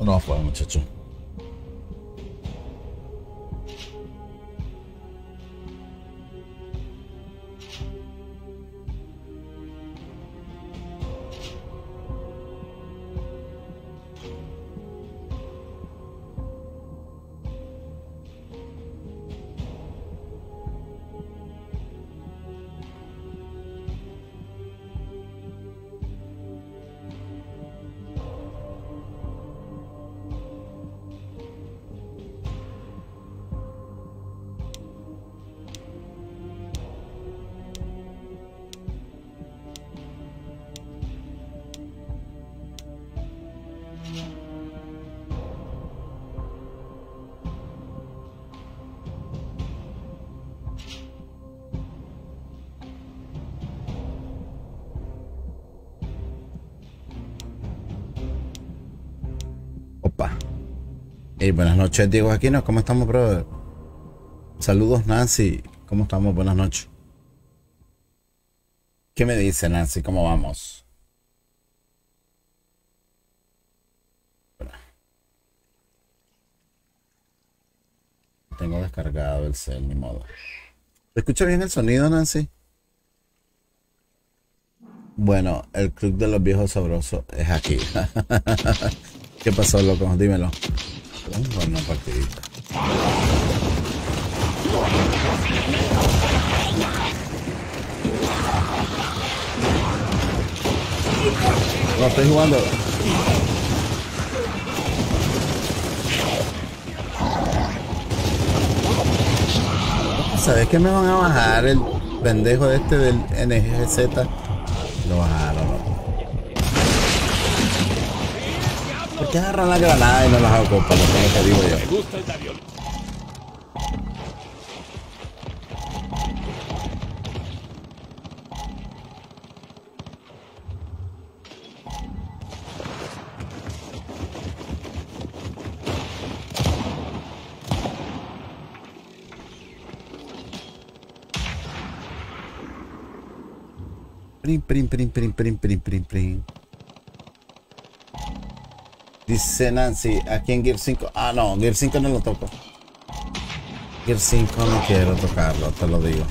No fue, muchacho. Y buenas noches, Diego Aquino. ¿Cómo estamos, brother? Saludos, Nancy. ¿Cómo estamos? Buenas noches. ¿Qué me dice Nancy? ¿Cómo vamos? Tengo descargado el cel, ni modo. ¿Se escucha bien el sonido, Nancy? Bueno, el club de los viejos sabrosos es aquí. ¿Qué pasó, loco? Dímelo. Vamos a una partidita. No, estoy jugando. ¿Sabes que me van a bajar el pendejo este del NGZ? Lo bajaron, ¿Por qué agarran la granada y no las ocupan? Lo que te digo yo. Prim, prim, prim, prim, prim, prim, prim, prim. Dice Nancy, aquí en Gear 5. Ah, no, Gear 5 no lo toco. Gear 5 no quiero tocarlo, te lo digo.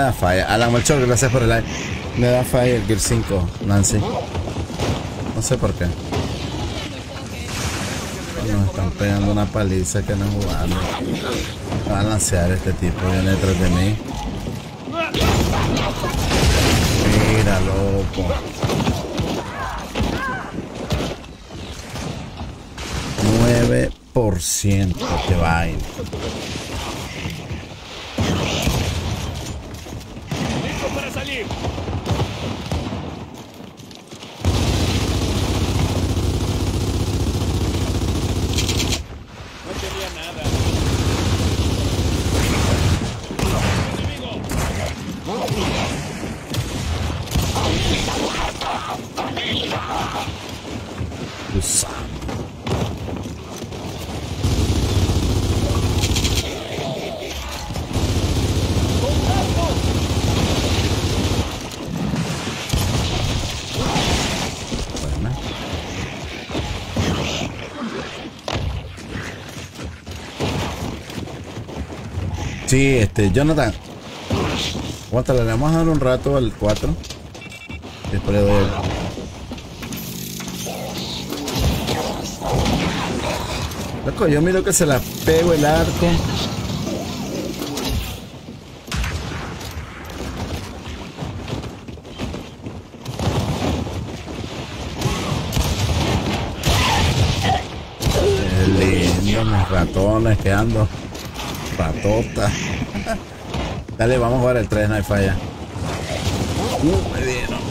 Da falla. Alan Melchor, gracias por el like. Me da falla el Gear 5, Nancy. No sé por qué. Nos están pegando una paliza que no jugando. Va a lancear este tipo, viene detrás de mí. Mira, loco. 9% que vaina. ¡Listo para salir! No tenía nada. ¡Enemigo! Gusano. Buena. Sí, este, Jonathan. Aguántale, le vamos a dar un rato al 4. Después le doy. Loco, yo miro que se la pego el arco. Ratones que ando tota. Dale, vamos a jugar el 3, no hay falla. Uh, muy bien, no, no,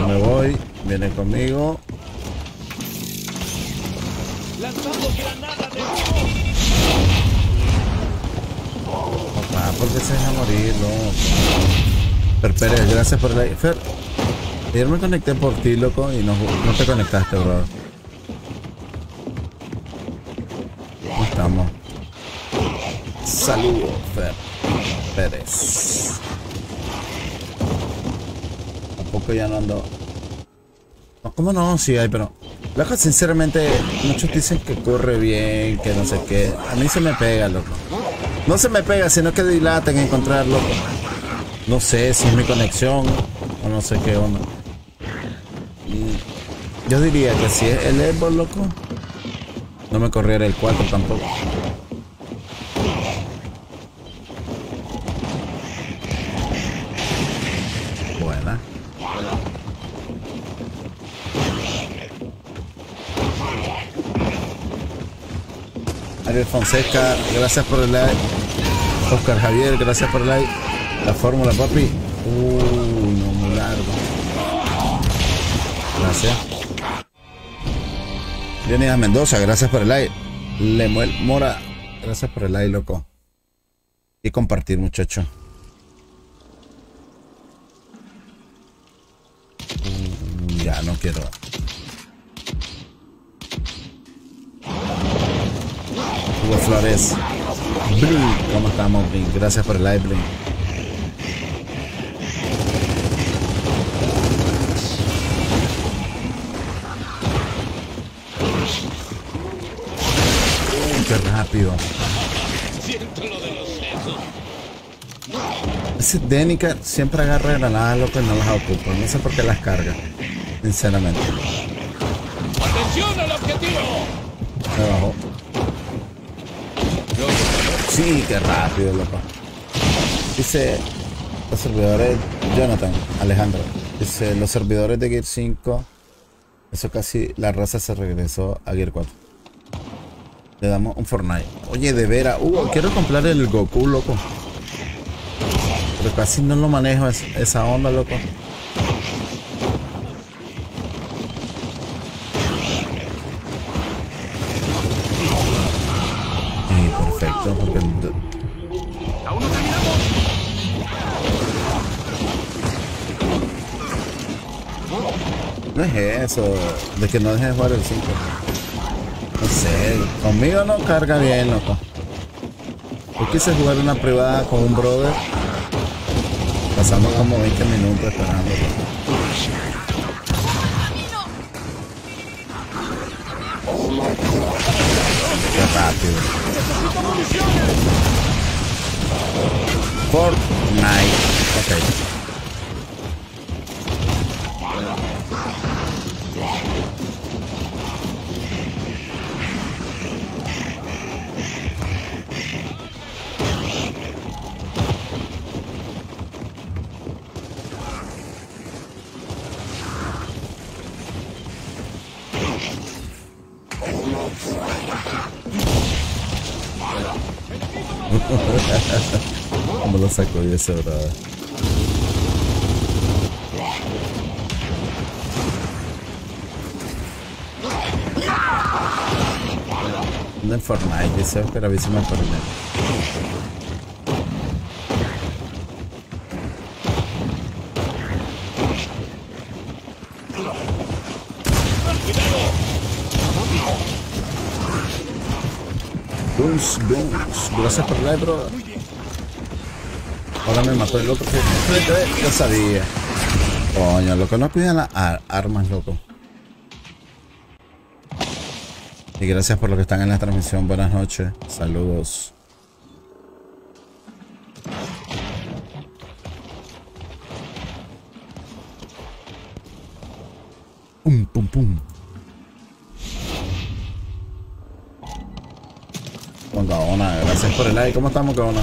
no. Me voy, viene conmigo. Lanzamos granadas de Papá, ¿por qué se deja morir, loco? Fer Pérez, gracias por la... Fer, ayer me conecté por ti, loco, y no, no te conectaste, bro. ¿Cómo estamos? Saludos, Fer Pérez. Tampoco ya no ando. ¿Cómo no? Sí hay, pero. Loco, sinceramente, muchos dicen que corre bien, que no sé qué. A mí se me pega, loco. No se me pega, sino que dilata en encontrarlo. No sé si es mi conexión o no sé qué onda. Yo diría que si es el Evo, loco, no me corriera el 4 tampoco. Buena. Ariel Fonseca, gracias por el like. Oscar Javier, gracias por el like. La fórmula, papi. Uy, no, muy largo. Gracias. Leonidas Mendoza, gracias por el like. Lemuel Mora, gracias por el like, loco. Y compartir, muchacho. Mm, Ya, no quiero. Hugo Flores. Blue, ¿cómo estamos, Blin? Gracias por el like, Blin. Rápido. Ese Denica siempre agarra granadas, loco, y no las ocupa. No sé por qué las carga. Sinceramente. ¡Atención al objetivo! Me bajó. Sí, qué rápido, loco. Dice los servidores, Jonathan, Alejandro. Dice los servidores de Gear 5. Eso casi la raza se regresó a Gear 4. Le damos un Fortnite. Oye, de veras. Uh, quiero comprar el Goku, loco. Pero casi no lo manejo es- esa onda, loco. Sí, perfecto, porque no es eso, de que no dejes de jugar el 5. Conmigo no carga bien, loco. Yo quise jugar una privada con un brother. Pasamos como 20 minutos esperando. Qué rápido. Fortnite. Ok. ¿Cómo lo sacó yo ese brother? Anda en Fortnite, dice pero avísame por el Guns, Guns, gracias por el like, bro. Ahora me mató el otro que yo sabía. Coño, loco, no cuidan las ar- armas, loco. Y gracias por lo que están en la transmisión. Buenas noches. Saludos. Pum, pum, pum. Con Gaona, gracias por el like. ¿Cómo estamos, Gaona?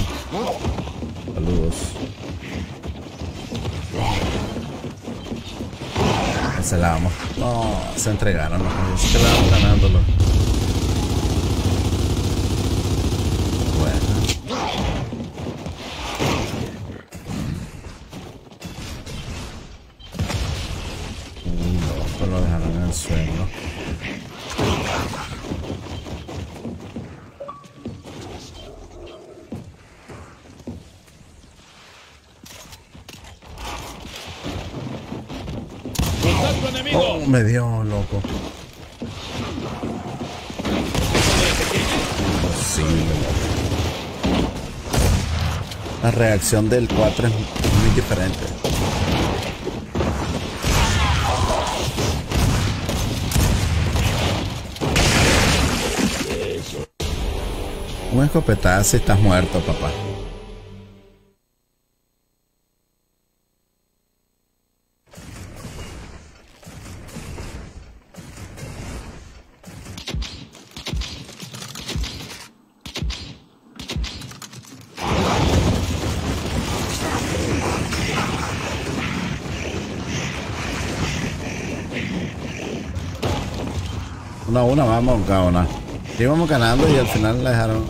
Se la vamos. No, se entregaron. No, se la vamos ganándolo. Oh, me dio, loco. Loco. La reacción del 4 es muy diferente. Un escopetazo y estás muerto, papá. A una vamos cada una. Íbamos ganando y al final la dejaron.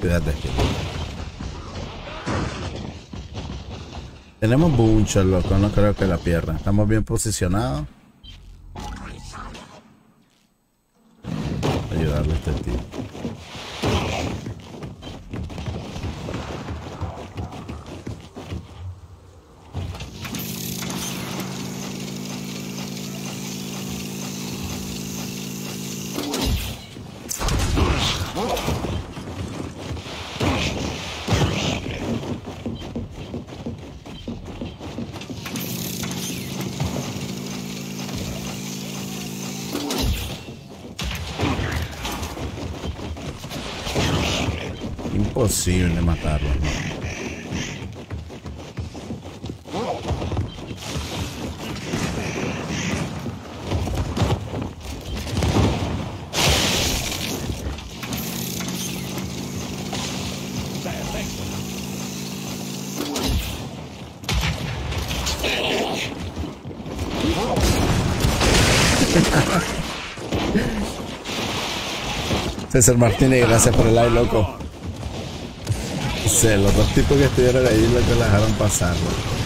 Cuídate. Tenemos mucho, loco, no creo que la pierda. Estamos bien posicionados. Ayudarle a este tío. Imposible matarlo. ¿no? César Martínez, gracias por el like, loco. Sí, los dos tipos que estuvieron ahí lo que dejaron pasar. loco.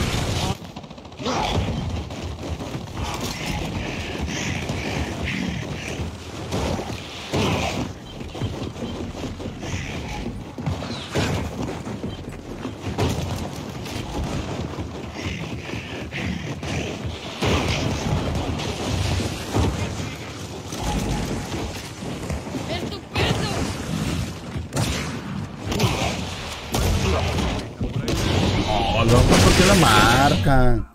¿Por qué lo marcan?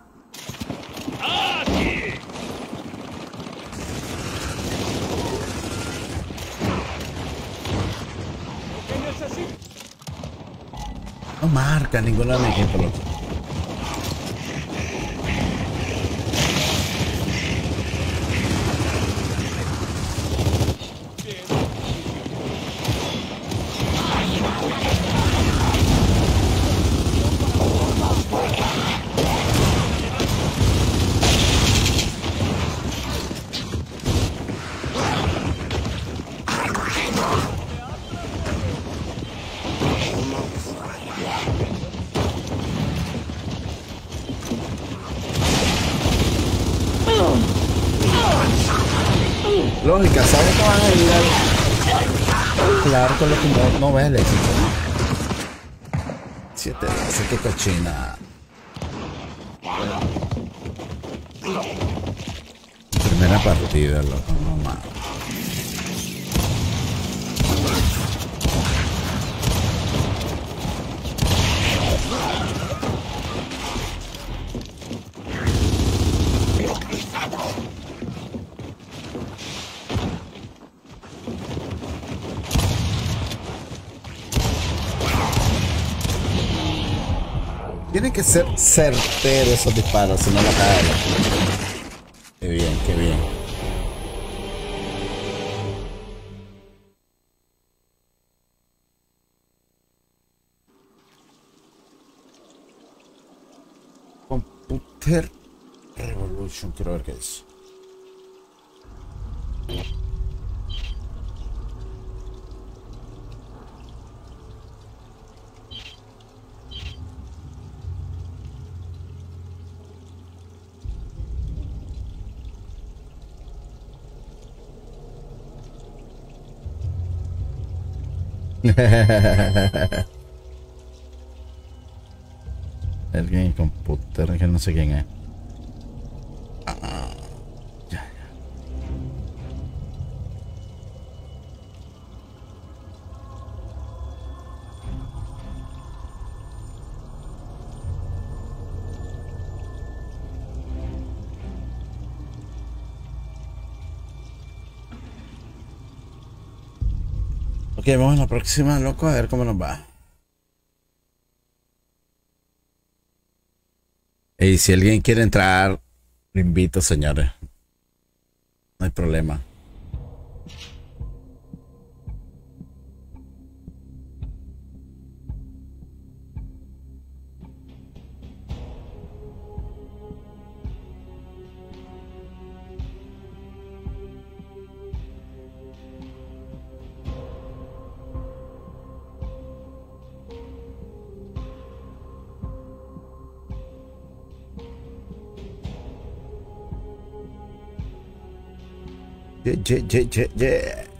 ¿Qué necesito? No marca ninguno de. Cochina. Primera partida, loco, ser certero esos disparos, si no la cae. Alguien puter que no sé quién es. Ok, vamos a la próxima, loco, a ver cómo nos va. Y si alguien quiere entrar, lo invito, señores. No hay problema. tchê, tchê, tchê, tchê.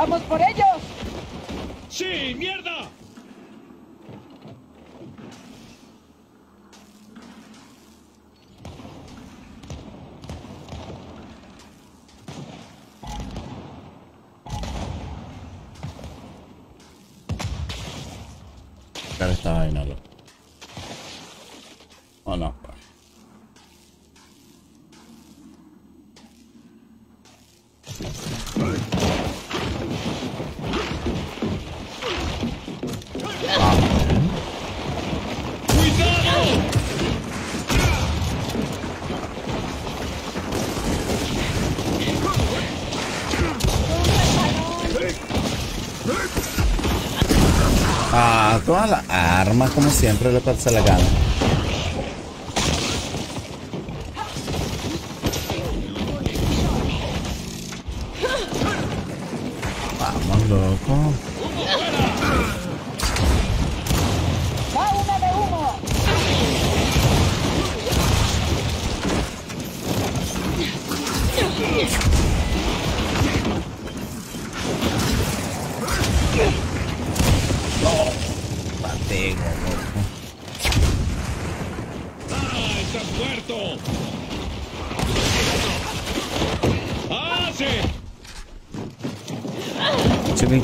¡Vamos por ellos! ¡Sí, mierda! Cara esta vaina, loco. O no, pues. ¡Cuidado! Todas las armas, como siempre, le pasa la gana.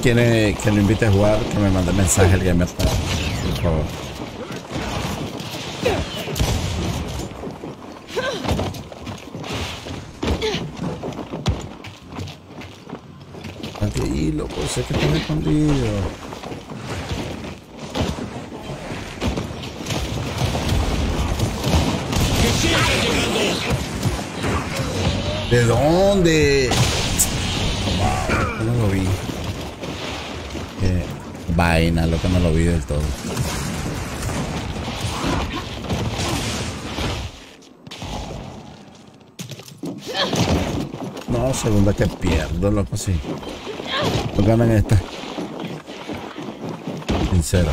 quiere que lo invite a jugar, que me mande mensaje el gamer. Por favor. Ahí, loco, sé que estás escondido. ¿De dónde? Lo que no lo vi del todo. No, segunda que pierdo, loco, sí. No ganan esta. Sincero.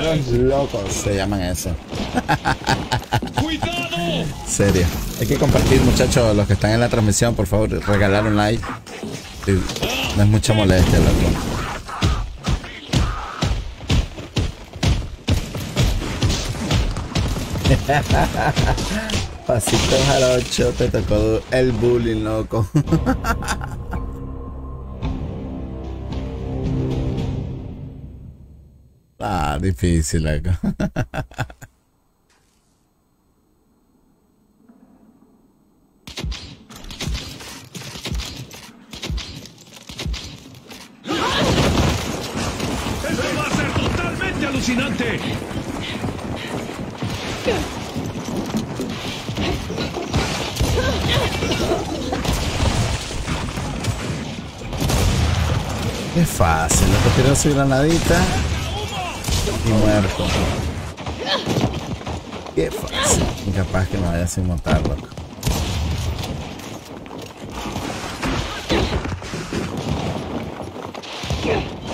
Disparos locos se llaman eso. ¡Cuidado! Serio. Hay que compartir, muchachos, los que están en la transmisión, por favor, regalar un like. No es mucha molestia, loco. Pasitos al 8, te tocó el bullying, loco. difícil, loco. ¡Esto va a ser totalmente alucinante! Qué fácil, lo que quiero su granadita sin matar, loco.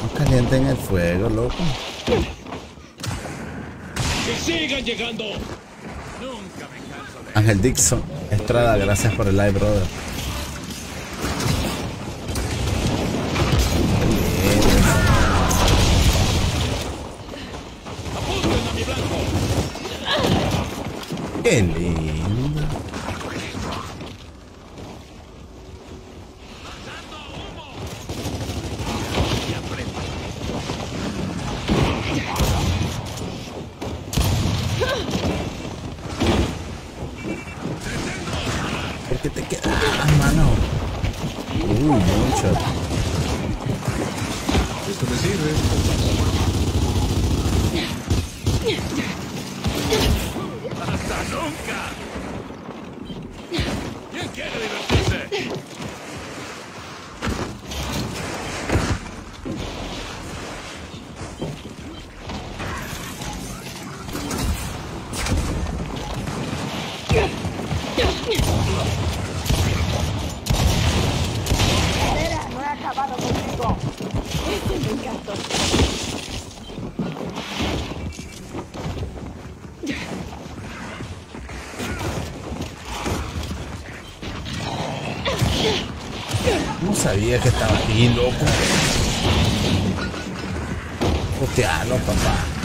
No calienten el fuego, loco. ¡Que sigan llegando! Ángel Dixon, Estrada, gracias por el live, brother. ¡Apunten a mi blanco! Qué lindo. ¿Por qué te quedas, mano? Uy, mucho. Esto me sirve. ¡Hasta nunca! ¿Quién quiere No sabía que estaba aquí, loco. Hostialo, papá.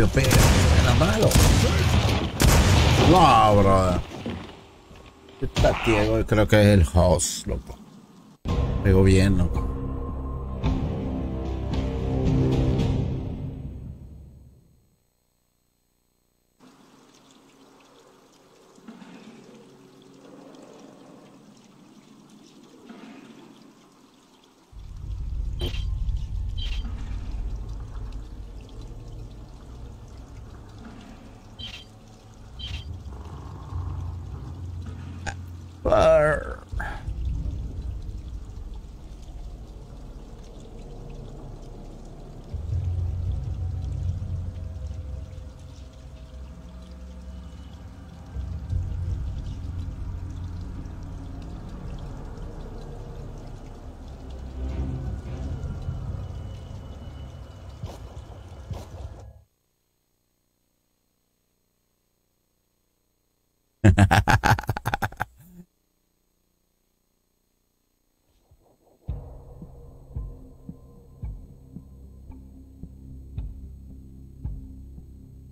Rápido, pega. Era malo. No, brother. Está ciego, creo que es el host, loco. Pegó bien, loco.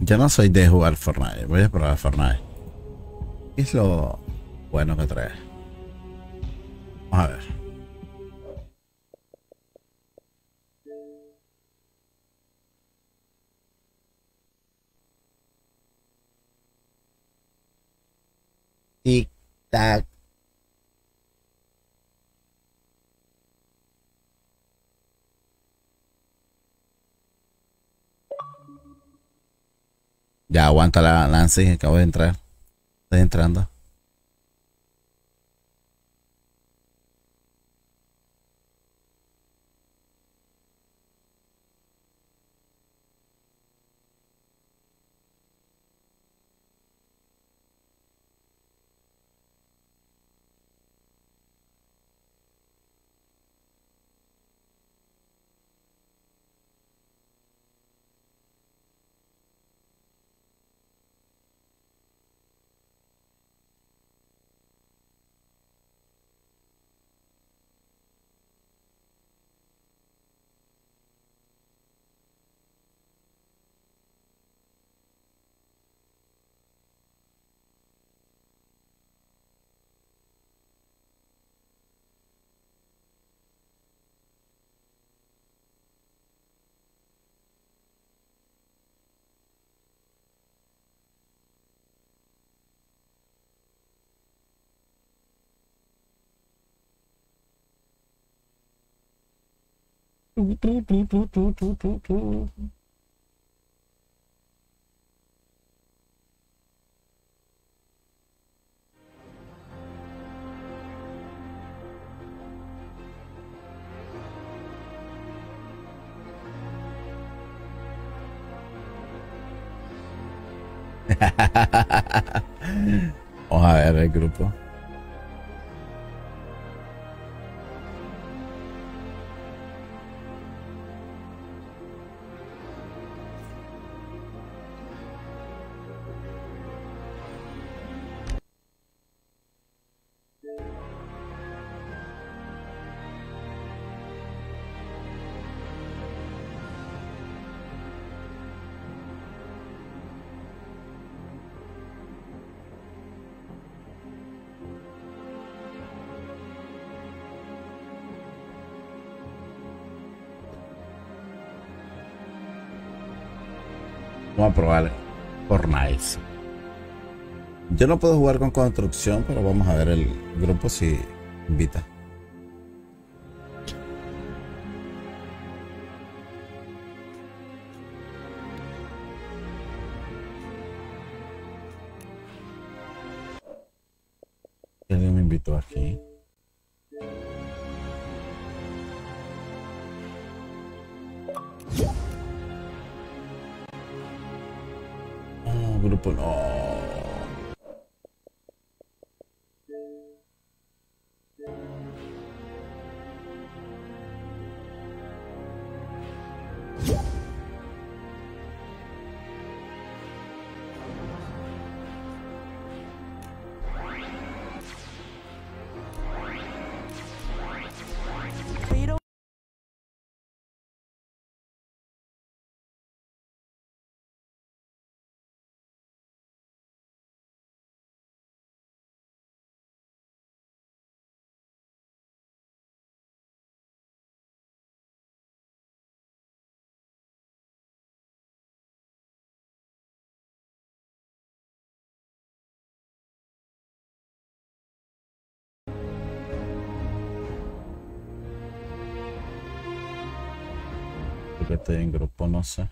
Yo no soy de jugar Fortnite. Voy a probar Fortnite. ¿Qué es lo bueno que trae? Vamos a ver. Tic tac. Ya aguanta la Lance, acabo de entrar. Estoy entrando. Vamos a ver el grupo. Vamos a probar Fortnite. Yo no puedo jugar con construcción, pero vamos a ver el grupo si invita. Estoy en grupo, no sé.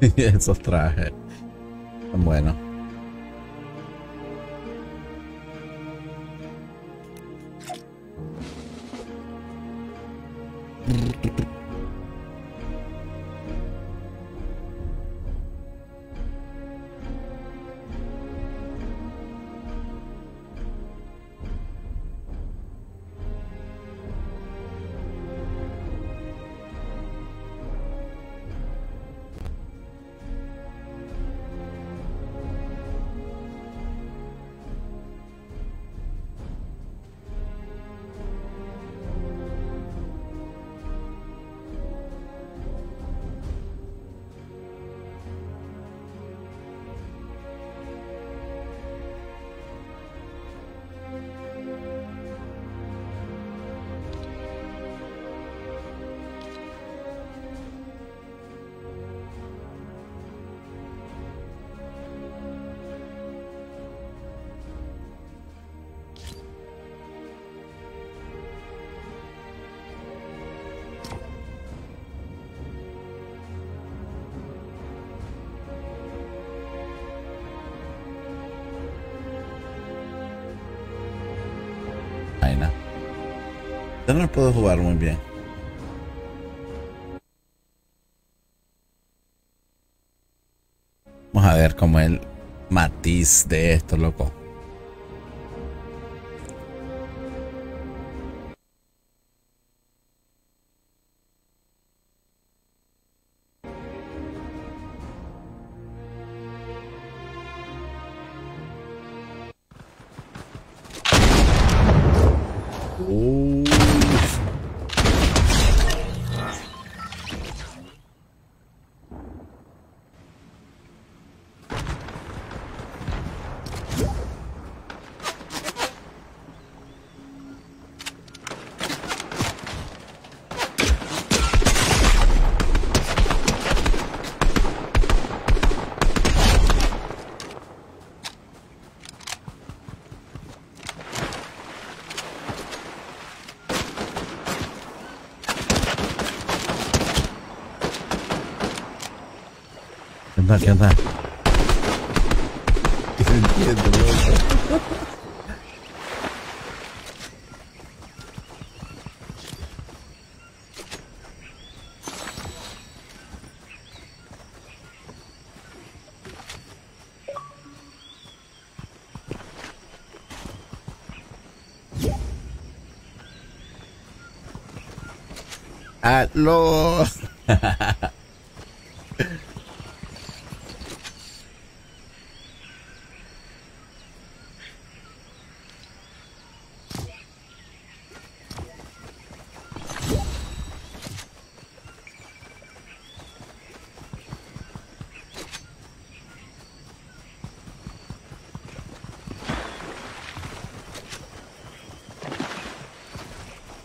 Esos trajes. Son buenos. No puedo jugar muy bien. Vamos a ver cómo el matiz de esto, loco. Aló.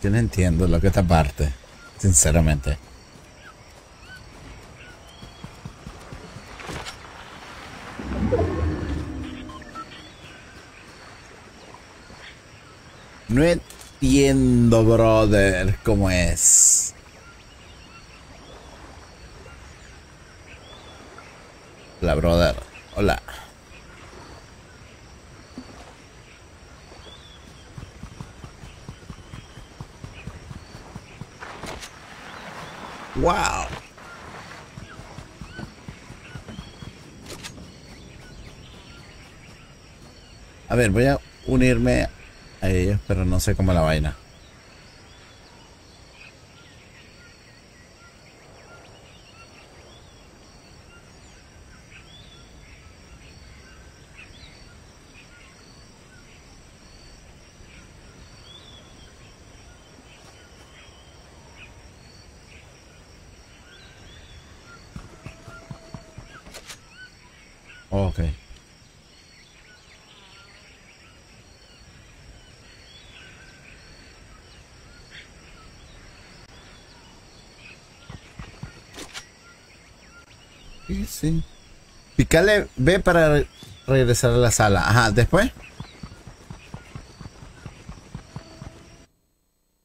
Yo no entiendo lo que esta parte, sinceramente. No entiendo, brother, cómo es. Hola, brother. Hola. Wow. A ver, voy a unirme a ellos, pero no sé cómo la vaina. Ok. Sí. Picale B para re- regresar a la sala. Ajá, después.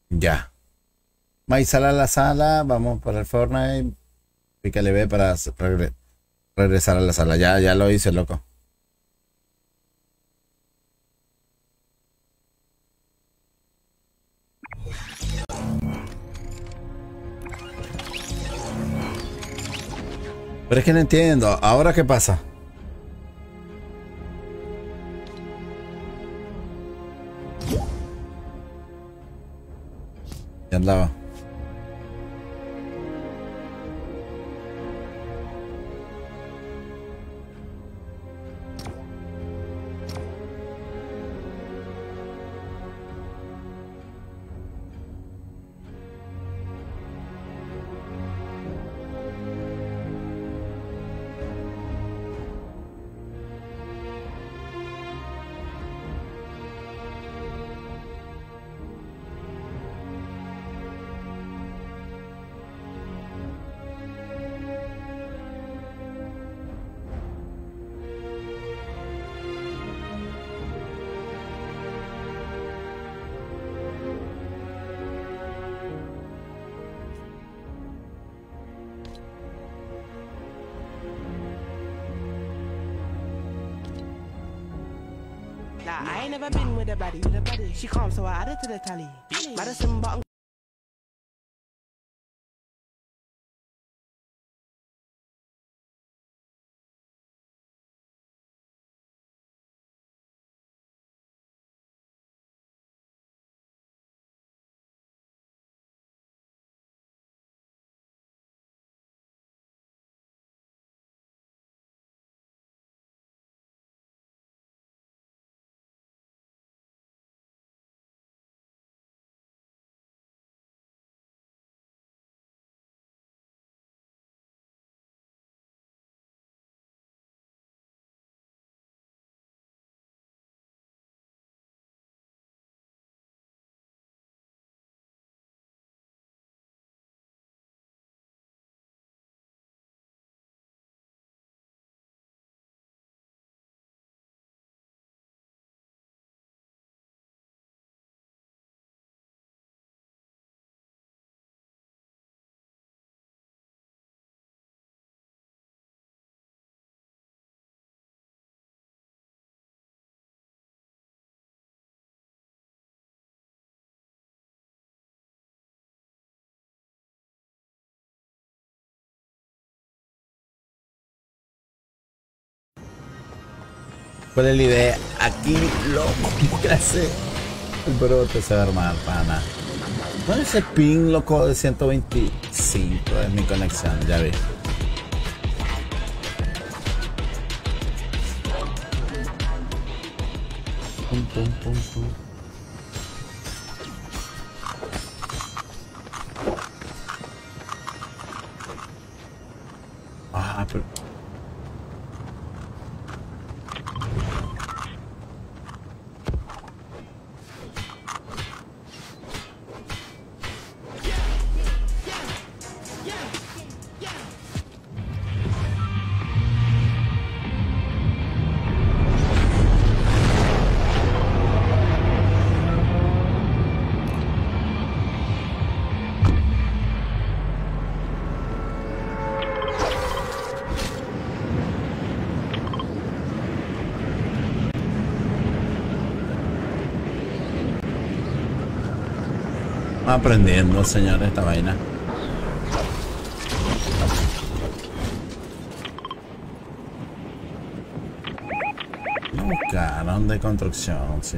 Ya. Vais a la sala, vamos para el Fortnite. Pícale B para regre- regresar a la sala. Ya, ya lo hice, loco. Pero es que no entiendo. ¿Ahora qué pasa? She calm, so I added to the tally. Madison bottom ¿Cuál es la idea? Aquí, loco, ¿qué hace? El brote se va a armar, pana. ¿Cuál es ese ping, loco, de 125? Es mi conexión, ya vi. Pum, pum, pum, pum. Aprendiendo, señor, esta vaina. Un carón de construcción, sí.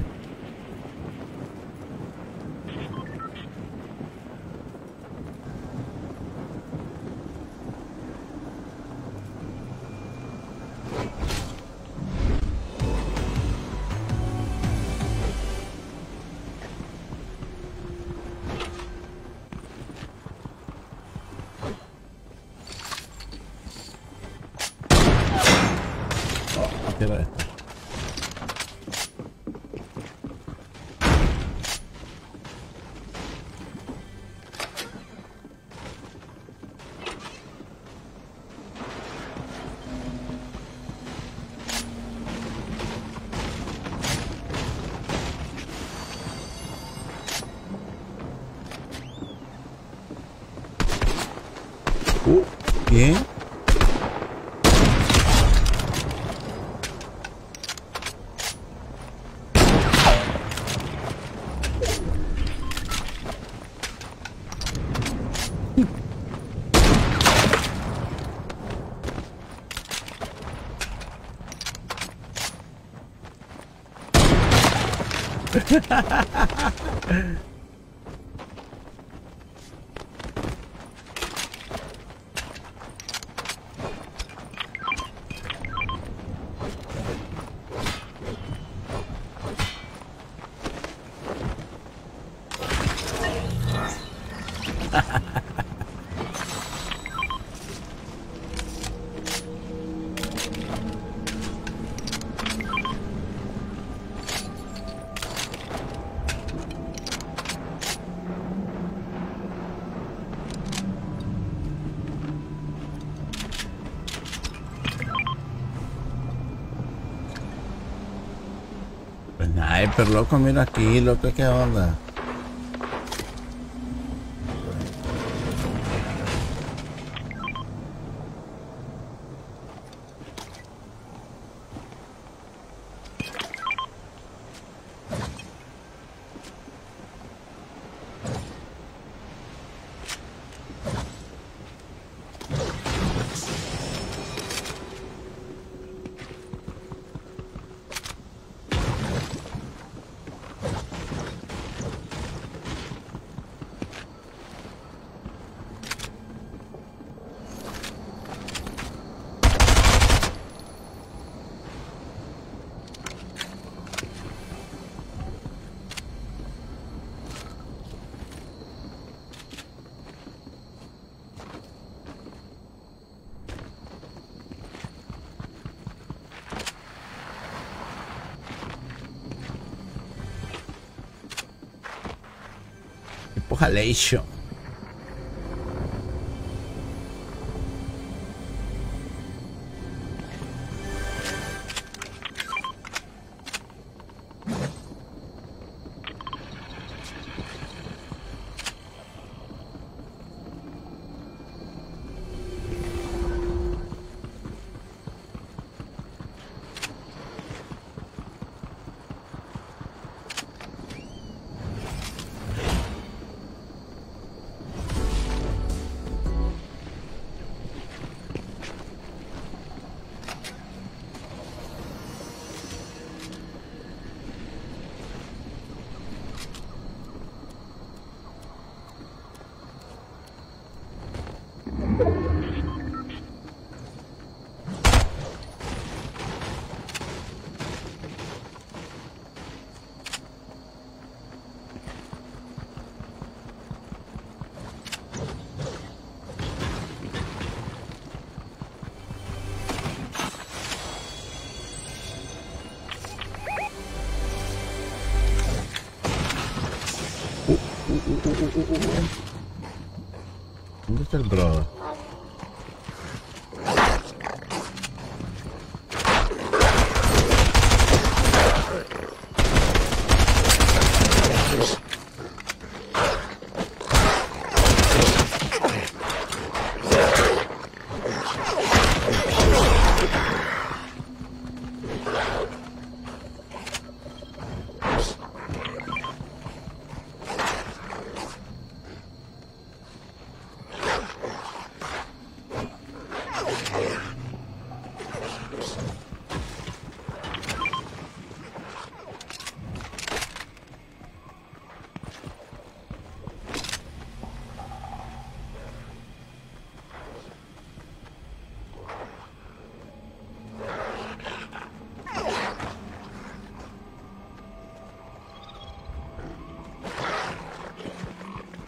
ハハハハ! Sniper, loco, mira aquí, loco, qué onda. Tipo uh, uh, uh.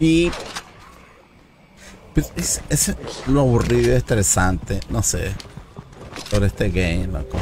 Y pues es, es lo aburrido y estresante, no sé, sobre este game, loco.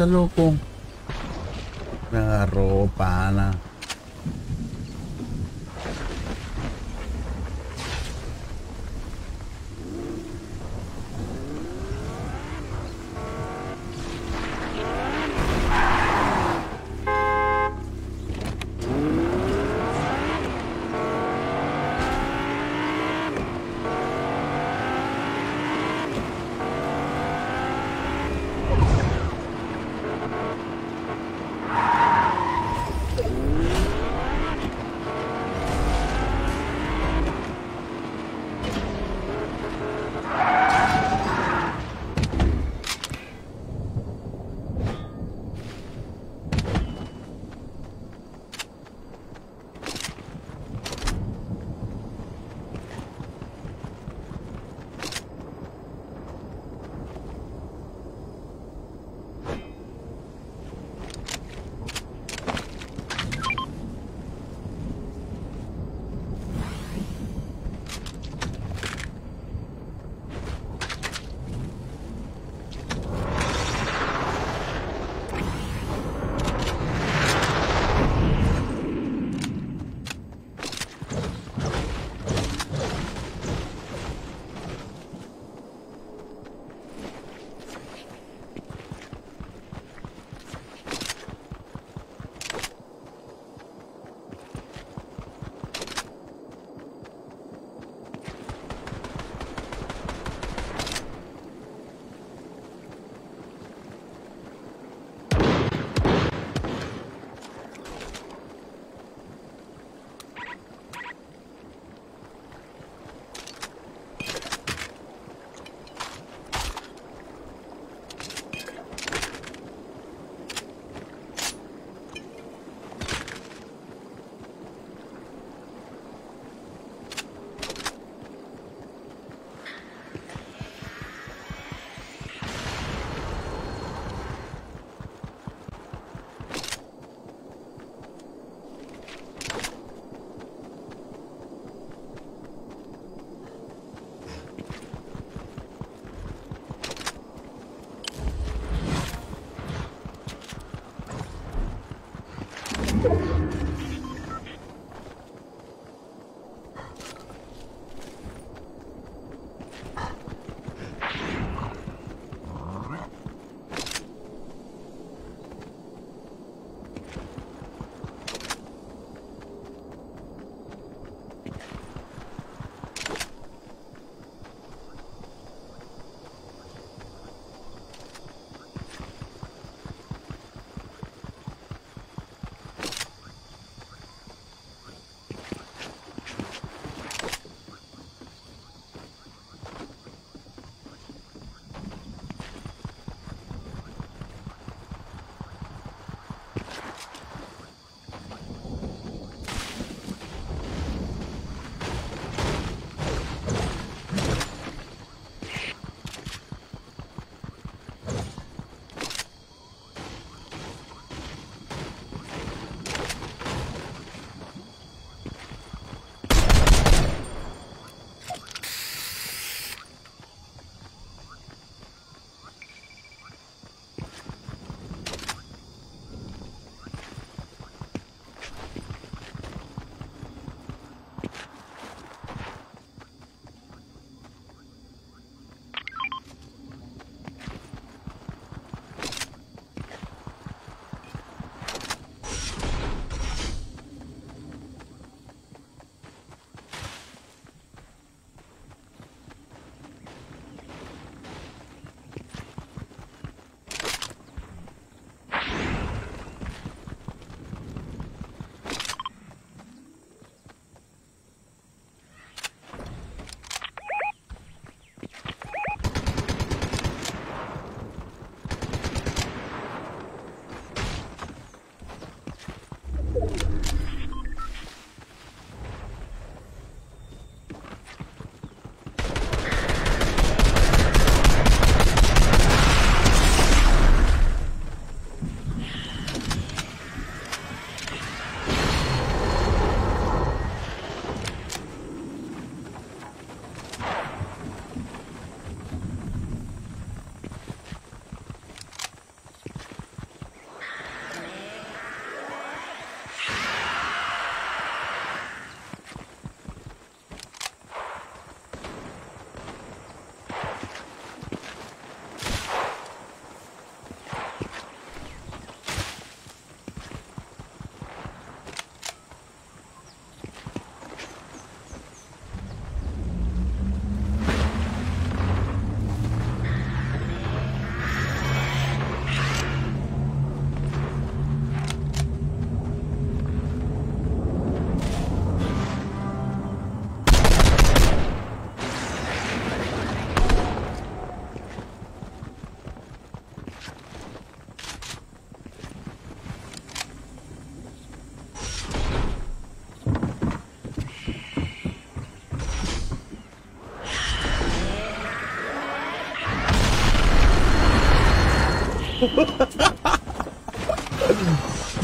Tormenta, loco. Me agarró, pana.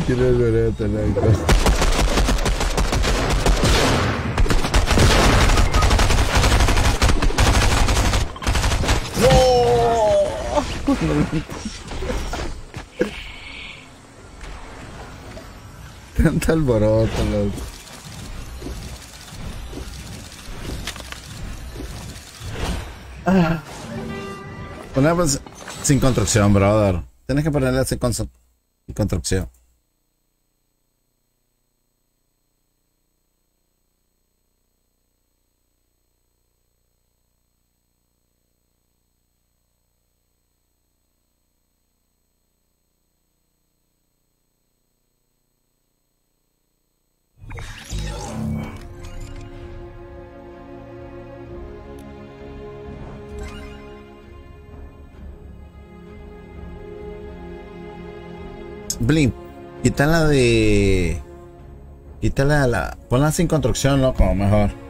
Quiero ver este loco. Tanto alboroto, loco. Ah. Ponla pues, sin construcción, brother. Tienes que cons- sin construcción. Blink, quítala de. Quítala la. Ponla sin construcción, loco, mejor.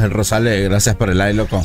Ángel Rosales, gracias por el like, loco.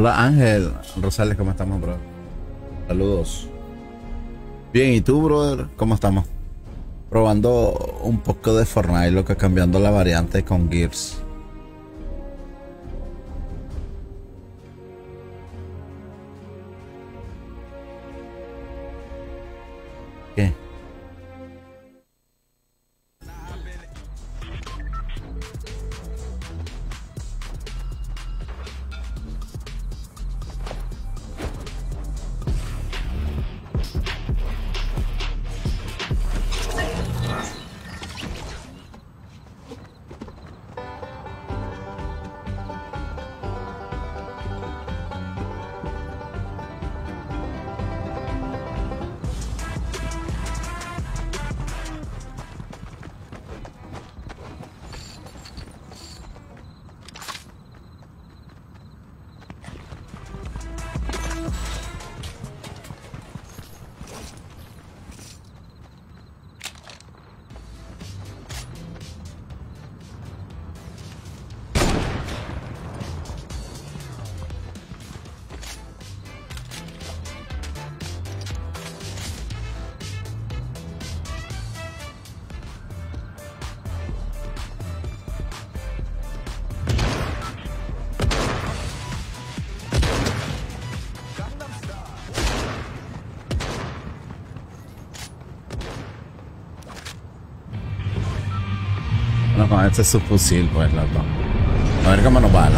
Hola Ángel Rosales, ¿cómo estamos, bro? Saludos. Bien, ¿y tú, brother? ¿Cómo estamos? Probando un poco de Fortnite, lo que cambiando la variante con Gears. Este es su fusil, pues, loco. A ver cómo nos va.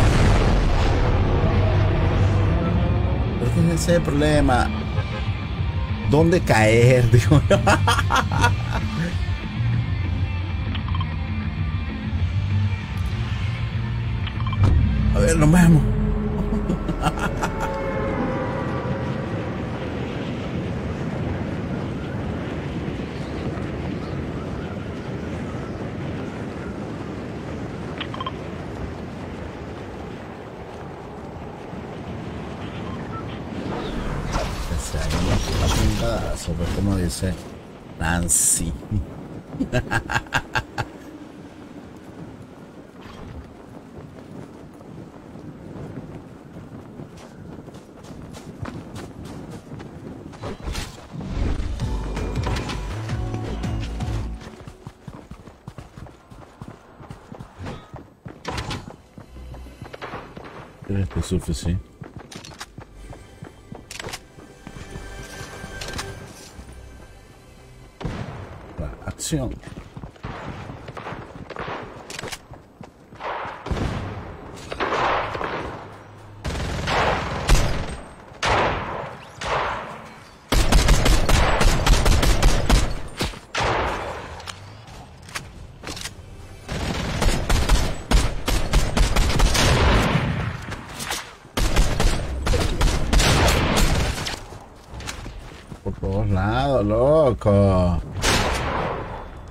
Pero ese es el problema. ¿Dónde caer? Digo yo. A ver, nos vemos.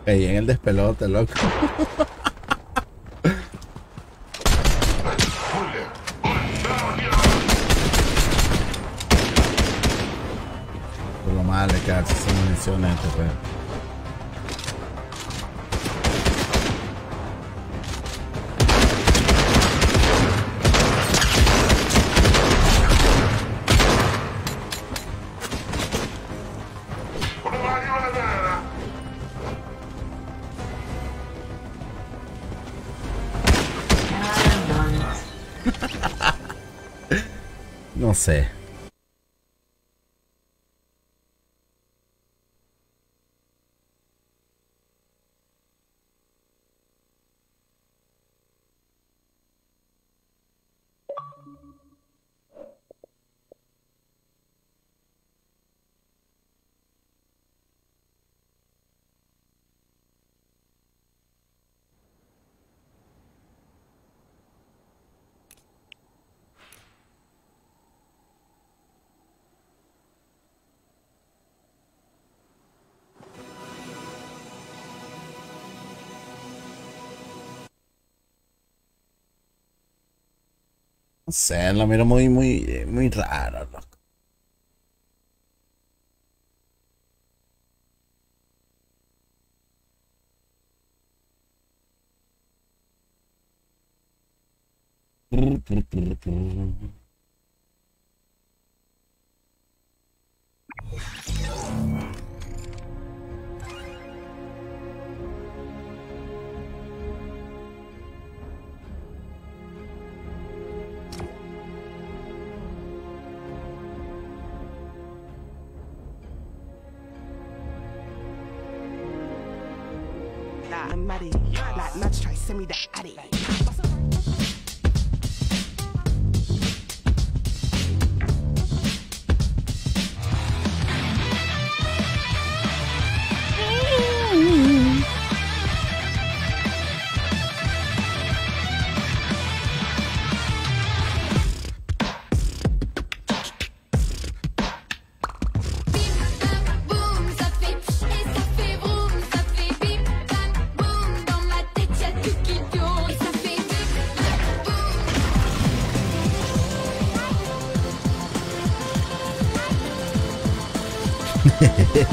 Caí en el despelote, loco. Por lo malo quedarse sin municiones, este juego. No No sé, la miro muy, muy, muy rara, loco.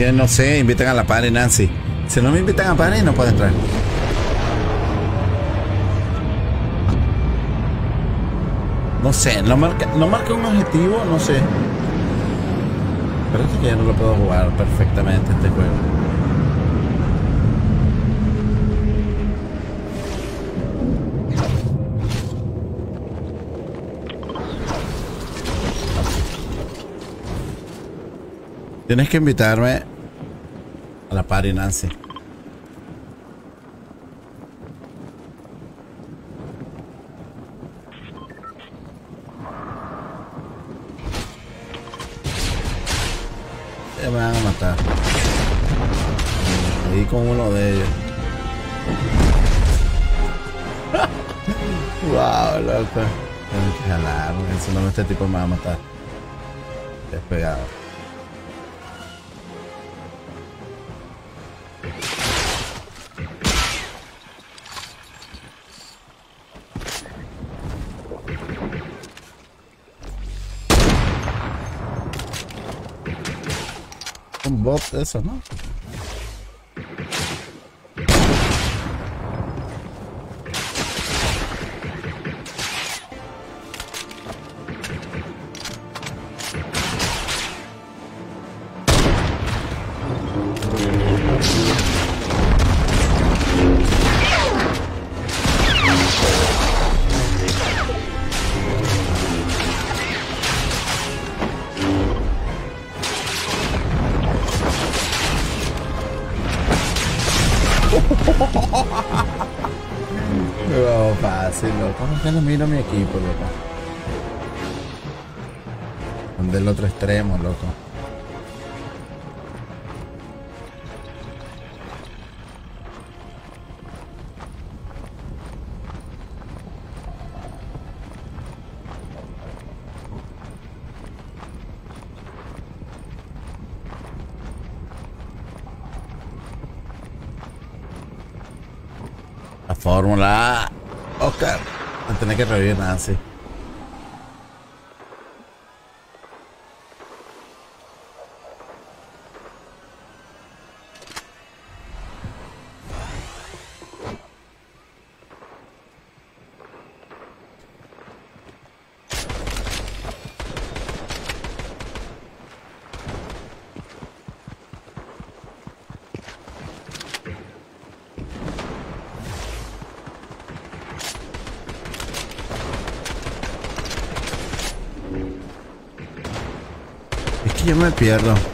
No sé, invitan a la party, Nancy. Si no me invitan a party, no puedo entrar. No sé, no marca, no marca un objetivo, no sé. Es que ya no lo puedo jugar perfectamente este juego. Tienes que invitarme a la party, Nancy. Me van a matar. Ahí con uno de ellos. wow, loco. Tengo que jalar, porque si no este tipo me va a matar. Despegado. Eso, ¿no? Qué no miro mi equipo, loco? Del otro extremo, loco. No tenés que me pierdo.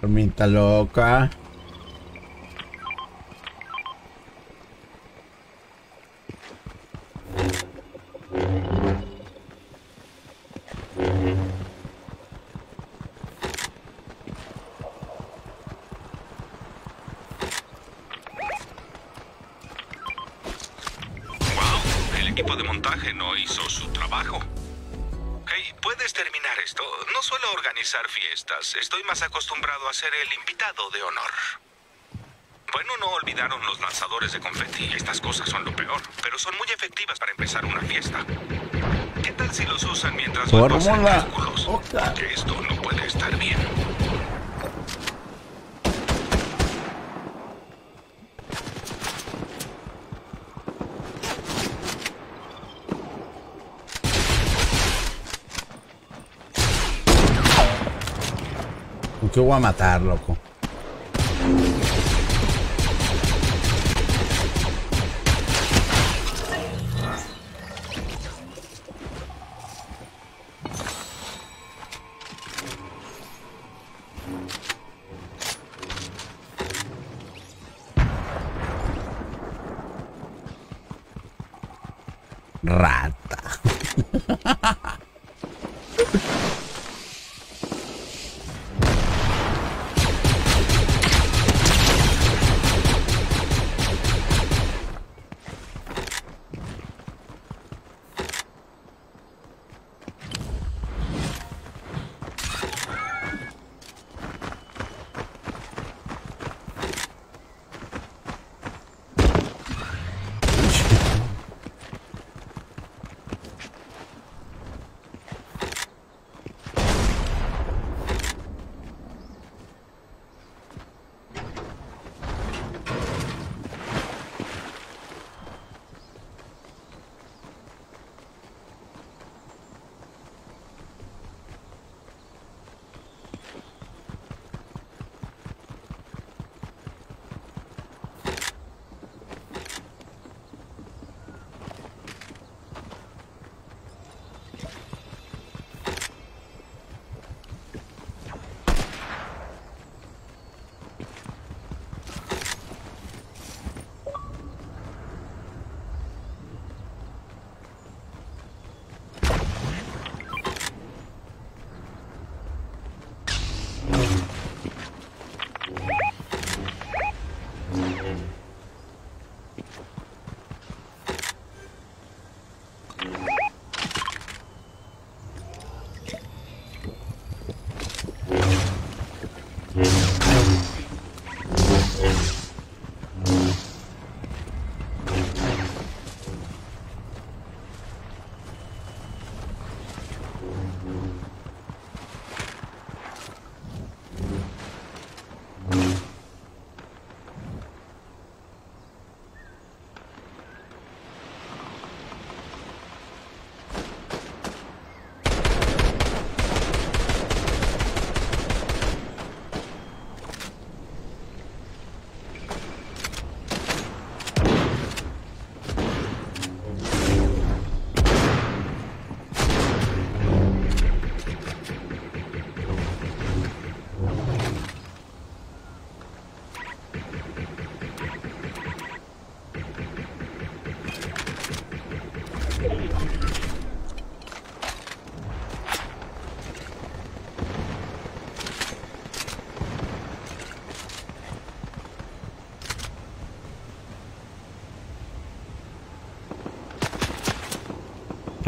Tormenta loca. Estoy más acostumbrado a ser el invitado de honor. Bueno, no olvidaron los lanzadores de confeti. Estas cosas son lo peor, pero son muy efectivas para empezar una fiesta. ¿Qué tal si los usan mientras vuelvo a. Que esto no puede estar bien. Que voy a matar, loco.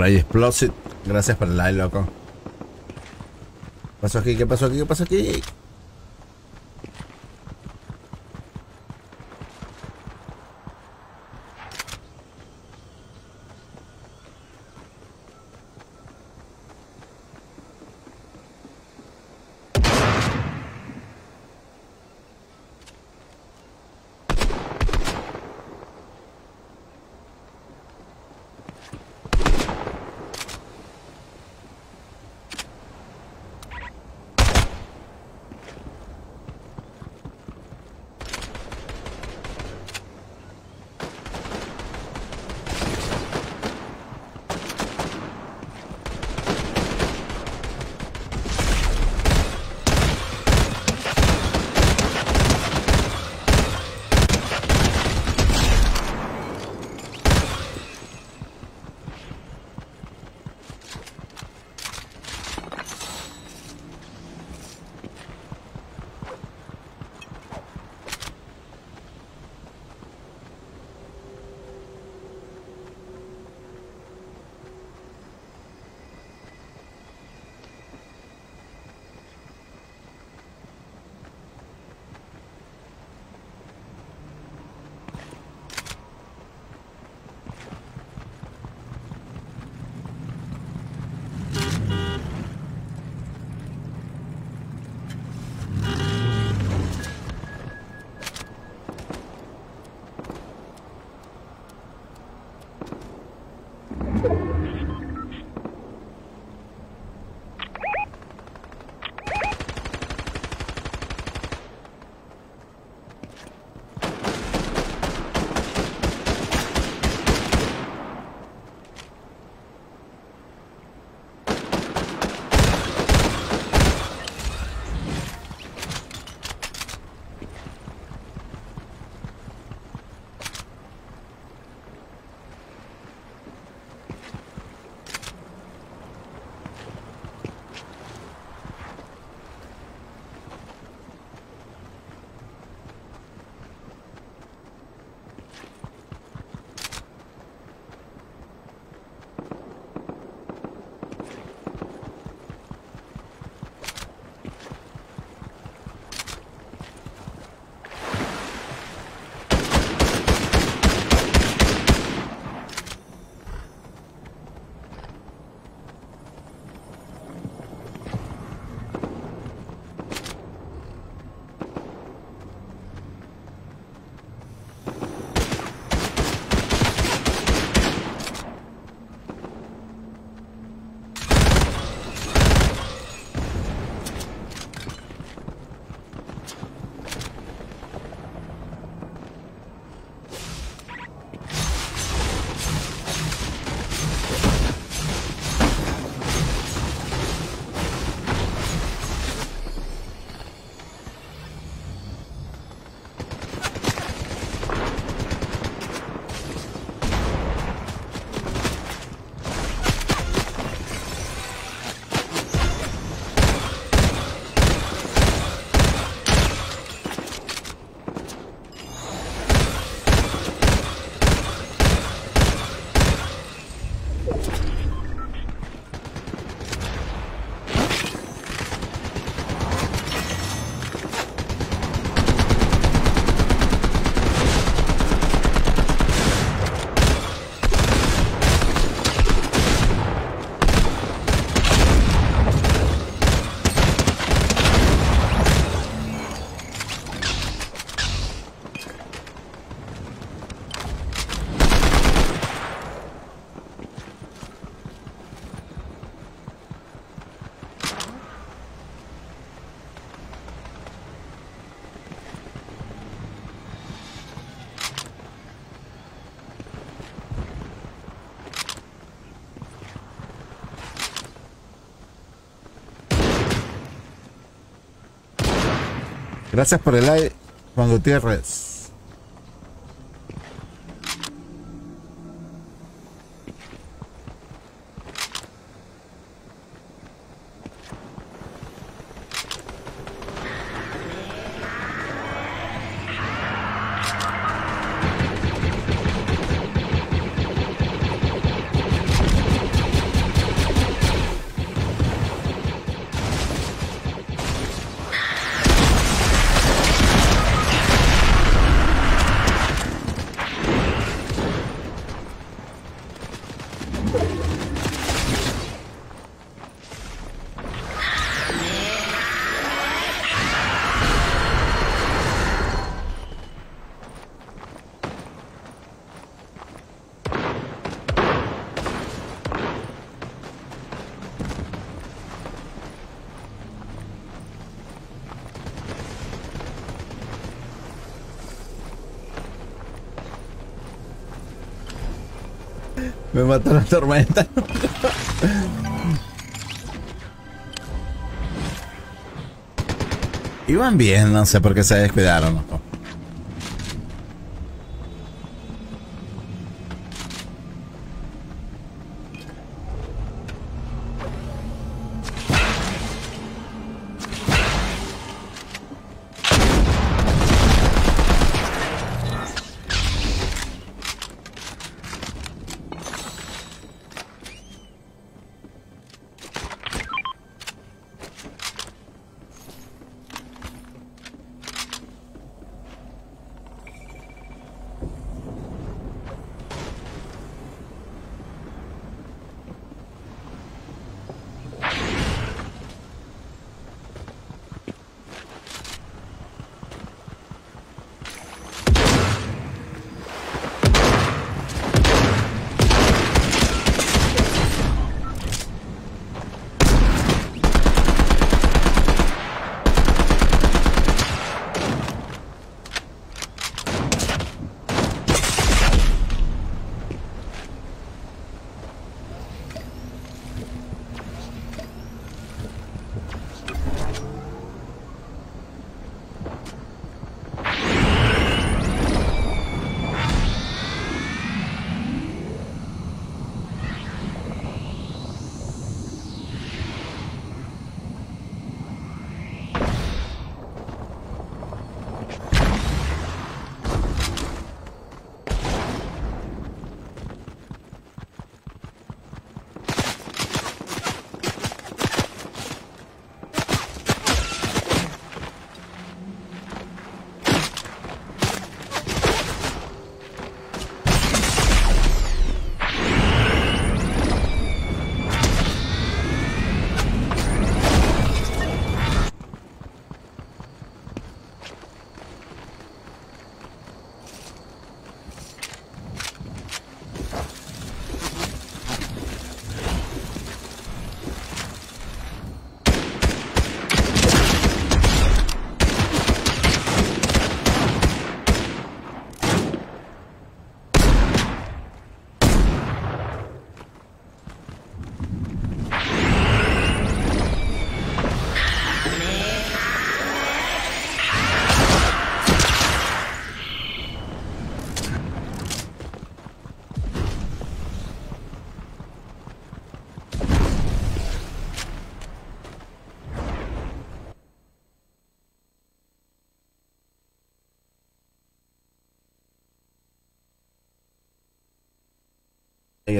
Ray Explosive, gracias por el like, loco. ¿Qué pasó aquí? ¿Qué pasó aquí? ¿Qué pasó aquí? Gracias por el like, Juan Gutiérrez. Mató la tormenta. Iban bien, no sé por qué se descuidaron.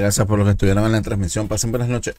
Gracias por los que estuvieron en la transmisión. Pasen buenas noches.